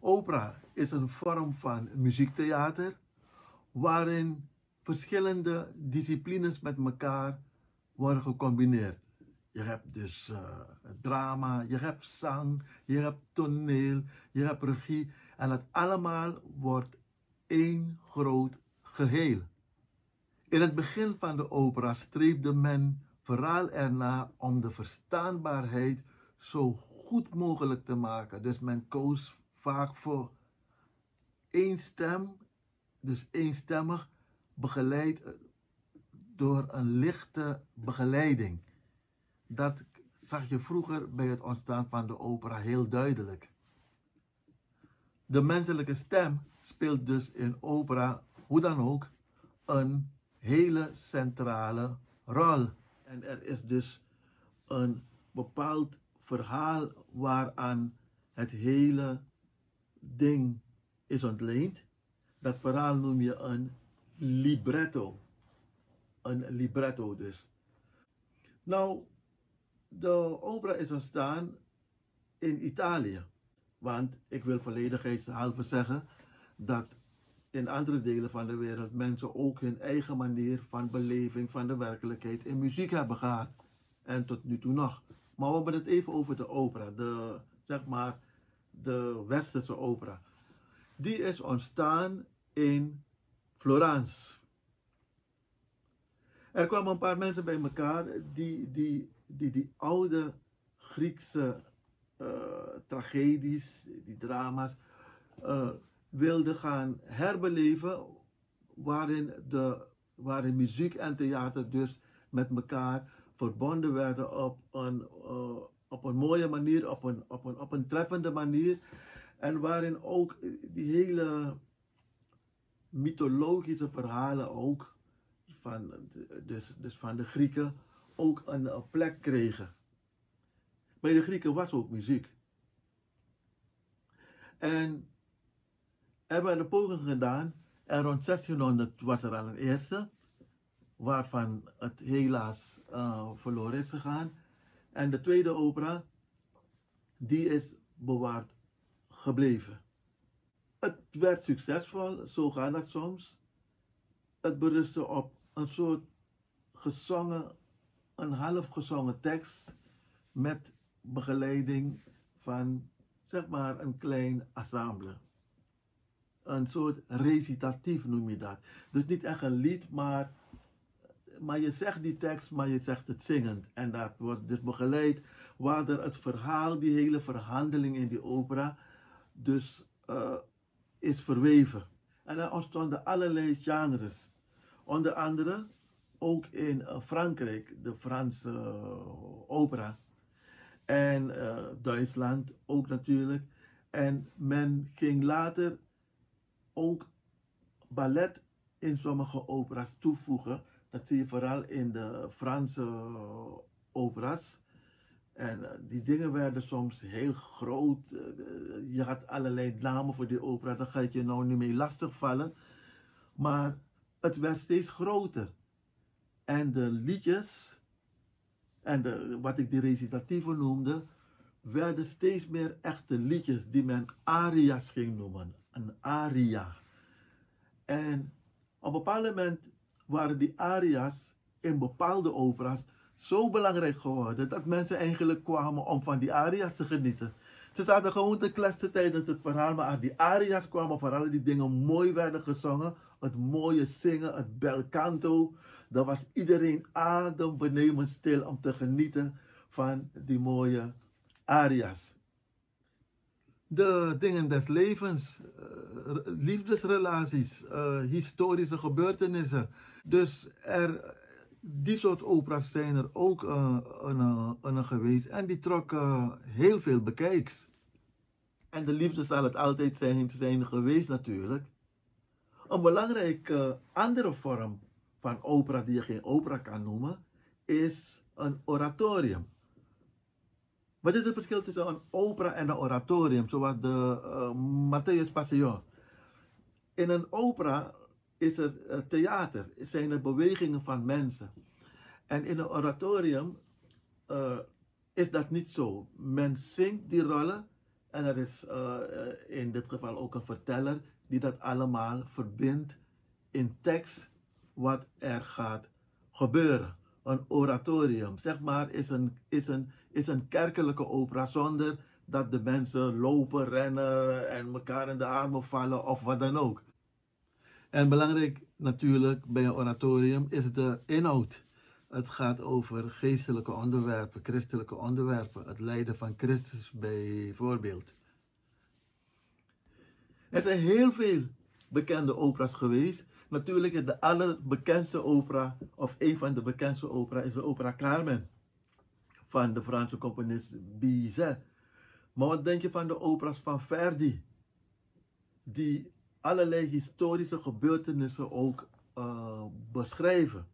Opera is een vorm van muziektheater waarin verschillende disciplines met elkaar worden gecombineerd. Je hebt dus uh, drama, je hebt zang, je hebt toneel, je hebt regie. En dat allemaal wordt één groot geheel. In het begin van de opera streefde men vooral erna om de verstaanbaarheid zo goed mogelijk te maken. Dus men koos vaak voor één stem, dus eenstemmig, begeleid door een lichte begeleiding. Dat zag je vroeger bij het ontstaan van de opera heel duidelijk. De menselijke stem speelt dus in opera, hoe dan ook, een hele centrale rol. En er is dus een bepaald verhaal waaraan het hele ding is ontleend. Dat verhaal noem je een libretto. Een libretto dus. Nou, de opera is ontstaan in Italië. Want ik wil volledigheidshalve zeggen dat in andere delen van de wereld mensen ook hun eigen manier van beleving van de werkelijkheid in muziek hebben gehad. En tot nu toe nog. Maar we hebben het even over de opera, de, zeg maar, de westerse opera. Die is ontstaan in Florence. Er kwamen een paar mensen bij elkaar die die, die, die oude Griekse uh, tragedies, die drama's, uh, wilden gaan herbeleven, waarin, de, waarin muziek en theater dus met elkaar verbonden werden op een, uh, op een mooie manier, op een, op, een, op een treffende manier. En waarin ook die hele mythologische verhalen ook van, dus, dus van de Grieken ook een, plek kregen. Bij de Grieken was ook muziek. En er werden pogingen gedaan en rond 1600 was er al een eerste, waarvan het helaas uh, verloren is gegaan. En de tweede opera, die is bewaard gebleven. Het werd succesvol, zo gaat dat soms. Het berustte op een soort gezongen, een half gezongen tekst met begeleiding van zeg maar een klein ensemble. Een soort recitatief noem je dat. Dus niet echt een lied, maar, maar je zegt die tekst, maar je zegt het zingend. En dat wordt dus begeleid, waardoor het verhaal, die hele verhandeling in die opera, dus uh, is verweven. En er ontstonden allerlei genres. Onder andere ook in uh, Frankrijk, de Franse uh, opera. En Duitsland ook natuurlijk. En men ging later ook ballet in sommige opera's toevoegen. Dat zie je vooral in de Franse opera's. En uh, die dingen werden soms heel groot. Uh, je had allerlei namen voor die opera, daar ga ik je nou niet mee lastigvallen. Maar het werd steeds groter. En de liedjes, en de, wat ik de recitatieven noemde, werden steeds meer echte liedjes die men aria's ging noemen. Een aria. En op een bepaald moment waren die aria's in bepaalde opera's zo belangrijk geworden dat mensen eigenlijk kwamen om van die aria's te genieten. Ze zaten gewoon te kletsen tijdens het verhaal, maar die aria's kwamen vooral die dingen mooi werden gezongen. Het mooie zingen, het bel canto. Dan was iedereen adembenemend stil om te genieten van die mooie aria's. De dingen des levens, uh, liefdesrelaties, uh, historische gebeurtenissen. Dus er, die soort opera's zijn er ook een, een geweest en die trokken heel veel bekijks. En de liefde zal het altijd zijn, zijn geweest natuurlijk. Een belangrijke andere vorm van opera die je geen opera kan noemen, is een oratorium. Wat is het verschil tussen een opera en een oratorium, zoals de uh, Matthäus Passion? In een opera is er uh, theater, zijn er bewegingen van mensen. En in een oratorium uh, is dat niet zo. Men zingt die rollen En er is uh, in dit geval ook een verteller die dat allemaal verbindt in tekst wat er gaat gebeuren. Een oratorium, zeg maar, is een, is een, is een kerkelijke opera zonder dat de mensen lopen, rennen en elkaar in de armen vallen of wat dan ook. En belangrijk natuurlijk bij een oratorium is de inhoud. Het gaat over geestelijke onderwerpen, christelijke onderwerpen, het lijden van Christus bijvoorbeeld. Er zijn heel veel bekende operas geweest. Natuurlijk de allerbekendste opera, of een van de bekendste opera, is de opera Carmen van de Franse componist Bizet. Maar wat denk je van de operas van Verdi? Die allerlei historische gebeurtenissen ook uh, beschrijven.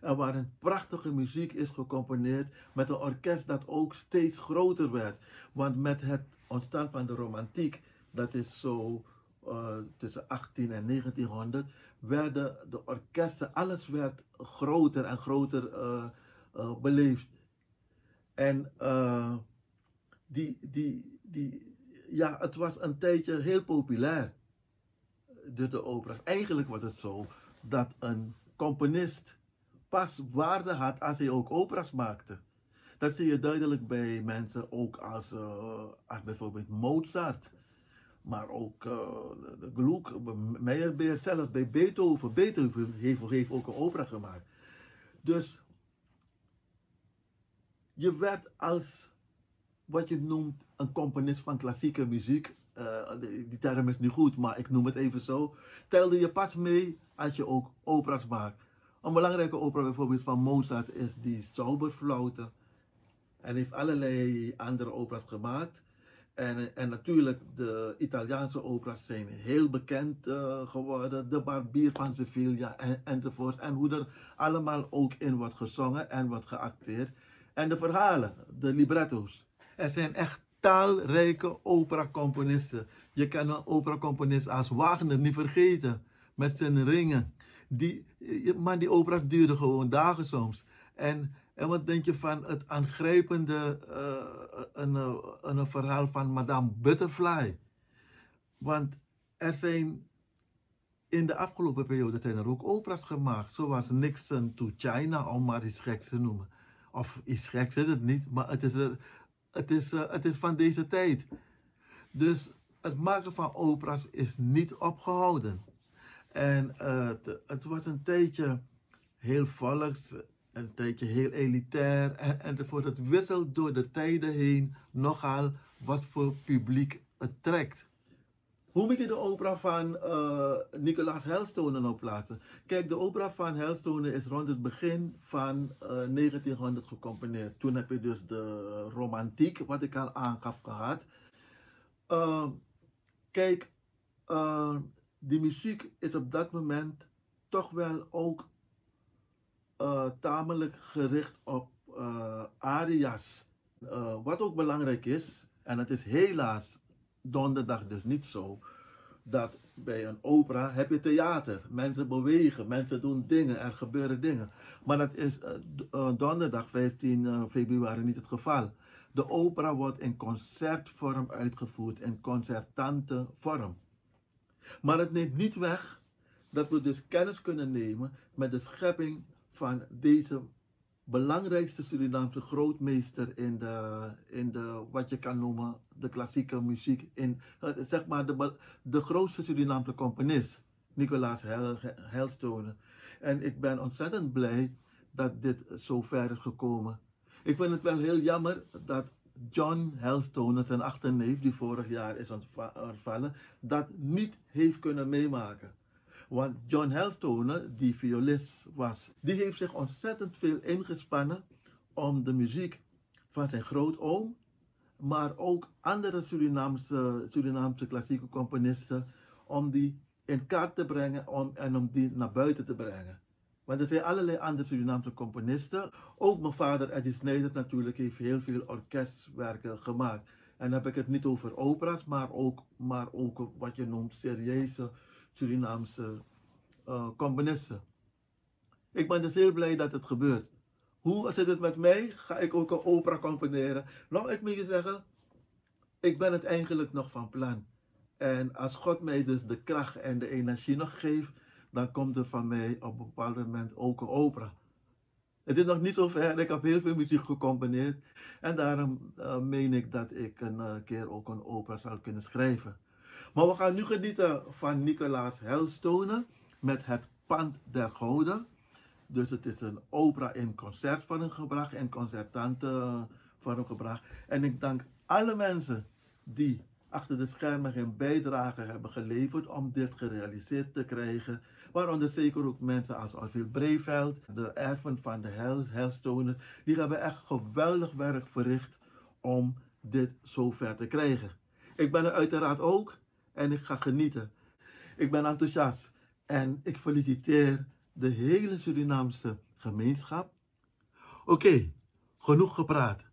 En waarin prachtige muziek is gecomponeerd met een orkest dat ook steeds groter werd. Want met het ontstaan van de romantiek, dat is zo uh, tussen 18 en 1900, werden de orkesten, alles werd groter en groter uh, beleefd. En die, die, die, ja, het was een tijdje heel populair, de, de operas. Eigenlijk was het zo dat een componist pas waarde had als hij ook operas maakte. Dat zie je duidelijk bij mensen ook als, uh, als bijvoorbeeld Mozart. Maar ook uh, Gluck, Meyerbeer zelf, bij Beethoven. Beethoven heeft, heeft ook een opera gemaakt. Dus je werd als wat je noemt een componist van klassieke muziek. Uh, die, term is niet goed, maar ik noem het even zo. Telde je pas mee als je ook operas maakt. Een belangrijke opera bijvoorbeeld van Mozart is die Zauberflaute. En heeft allerlei andere operas gemaakt. En, en natuurlijk, de Italiaanse operas zijn heel bekend uh, geworden. De Barbier van Sevilla en, enzovoort. En hoe er allemaal ook in wordt gezongen en wordt geacteerd. En de verhalen, de libretto's. Er zijn echt talrijke operacomponisten. Je kan een operacomponist als Wagner niet vergeten. Met zijn ringen. Die, maar die opera's duurden gewoon dagen soms. En, en wat denk je van het aangrijpende uh, een, een, een verhaal van Madame Butterfly? Want er zijn in de afgelopen periode zijn er ook opera's gemaakt. Zoals Nixon to China, om maar iets geks te noemen. Of iets geks is het niet, maar het is, het is, het is van deze tijd. Dus het maken van opera's is niet opgehouden. En uh, het, was een tijdje heel volks, een tijdje heel elitair en, enzovoort. Het wisselt door de tijden heen nogal wat voor publiek het trekt. Hoe moet je de opera van uh, Nicolaas Helstone nou plaatsen? Kijk, de opera van Helstone is rond het begin van uh, 1900 gecomponeerd. Toen heb je dus de romantiek, wat ik al aangaf, gehad. Uh, kijk, die muziek is op dat moment toch wel ook uh, tamelijk gericht op aria's. Wat ook belangrijk is, en het is helaas donderdag dus niet zo, dat bij een opera heb je theater. Mensen bewegen, mensen doen dingen, er gebeuren dingen. Maar dat is donderdag 15 februari niet het geval. De opera wordt in concertvorm uitgevoerd, in concertante vorm. Maar het neemt niet weg dat we dus kennis kunnen nemen met de schepping van deze belangrijkste Surinaamse grootmeester in de, in de wat je kan noemen, de klassieke muziek. In, eh, zeg maar de, de grootste Surinaamse componist, Nicolaas Helstone. En ik ben ontzettend blij dat dit zo ver is gekomen. Ik vind het wel heel jammer dat John Helstone, zijn achterneef, die vorig jaar is ontvallen, dat niet heeft kunnen meemaken. Want John Helstone, die violist was, die heeft zich ontzettend veel ingespannen om de muziek van zijn grootoom, maar ook andere Surinaamse, Surinaamse klassieke componisten, om die in kaart te brengen om, en om die naar buiten te brengen. Want er zijn allerlei andere Surinaamse componisten. Ook mijn vader Eddie Sneijder natuurlijk heeft heel veel orkestwerken gemaakt. En dan heb ik het niet over opera's, maar ook, maar ook wat je noemt serieuze Surinaamse uh, componisten. Ik ben dus heel blij dat het gebeurt. Hoe zit het met mij? Ga ik ook een opera componeren? Nou, ik moet je zeggen, ik ben het eigenlijk nog van plan. En als God mij dus de kracht en de energie nog geeft, dan komt er van mij op een bepaald moment ook een opera. Het is nog niet zo ver, ik heb heel veel muziek gecomponeerd. En daarom uh, meen ik dat ik een uh, keer ook een opera zal kunnen schrijven. Maar we gaan nu genieten van Nicolaas Helstone met het Pand der Goden. Dus het is een opera in concertvorm gebracht, in concertante vorm gebracht. En ik dank alle mensen die achter de schermen geen bijdrage hebben geleverd om dit gerealiseerd te krijgen. Waaronder zeker ook mensen als Orville Breveld, de erven van de Hellstoners. Die hebben echt geweldig werk verricht om dit zover te krijgen. Ik ben er uiteraard ook en ik ga genieten. Ik ben enthousiast en ik feliciteer de hele Surinaamse gemeenschap. Oké, genoeg gepraat.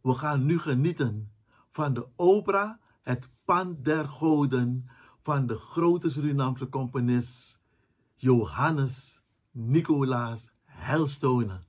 We gaan nu genieten van de opera Het Pand der Goden van de grote Surinaamse componist Johannes Nicolaas Helstone.